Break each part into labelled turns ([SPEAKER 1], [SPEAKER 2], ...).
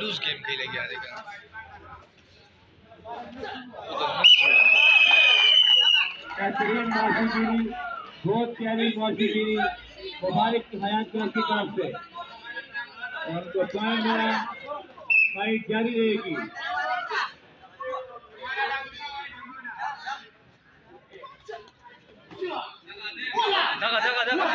[SPEAKER 1] Loose game खेलेगी
[SPEAKER 2] बेहतरीन बहुत प्यारी मौसीगिरी मुबारक हयात की तरफ़ से। और उनको पॉइंट मेरा फाइट जारी रहेगी
[SPEAKER 1] जगह जगह जगह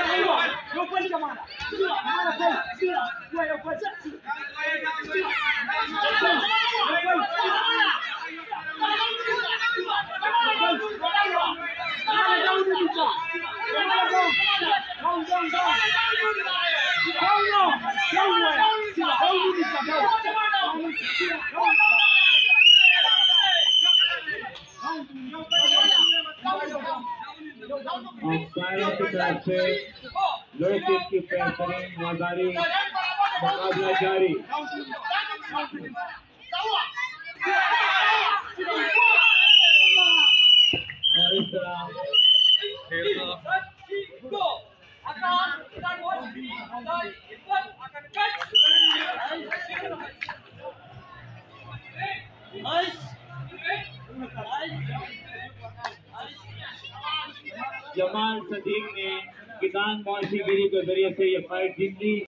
[SPEAKER 2] अंपायरों की तरफ़ से लोकहित की बेहतरीन मजारी मुकाबला जारी और इस तरह
[SPEAKER 1] खेल तो
[SPEAKER 2] जमाल सदीक ने किसान मौसी गिरी के ज़रिए से ये फाइट जीत ली।